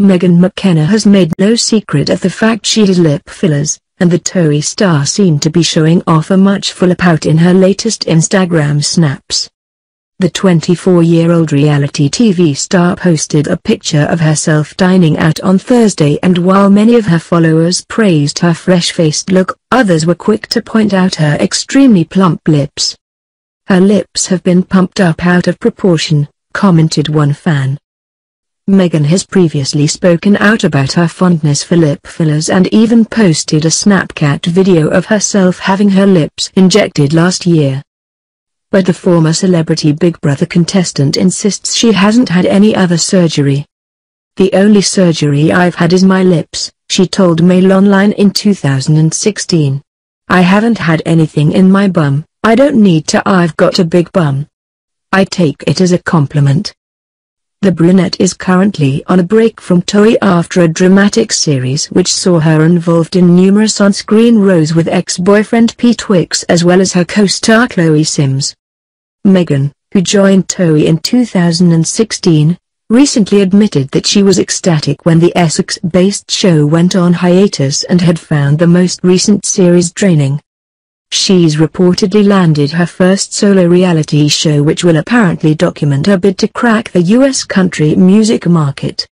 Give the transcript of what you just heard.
Megan McKenna has made no secret of the fact she has lip fillers, and the TOWIE star seemed to be showing off a much fuller pout in her latest Instagram snaps. The 24-year-old reality TV star posted a picture of herself dining out on Thursday and while many of her followers praised her fresh-faced look, others were quick to point out her extremely plump lips. Her lips have been pumped up out of proportion, commented one fan. Megan has previously spoken out about her fondness for lip fillers and even posted a Snapchat video of herself having her lips injected last year but the former celebrity Big Brother contestant insists she hasn't had any other surgery. The only surgery I've had is my lips, she told Mail Online in 2016. I haven't had anything in my bum, I don't need to I've got a big bum. I take it as a compliment. The brunette is currently on a break from TOWIE after a dramatic series which saw her involved in numerous on-screen roles with ex-boyfriend Pete Wicks as well as her co-star Chloe Sims. Megan, who joined TOWIE in 2016, recently admitted that she was ecstatic when the Essex-based show went on hiatus and had found the most recent series draining. She's reportedly landed her first solo reality show which will apparently document her bid to crack the US country music market.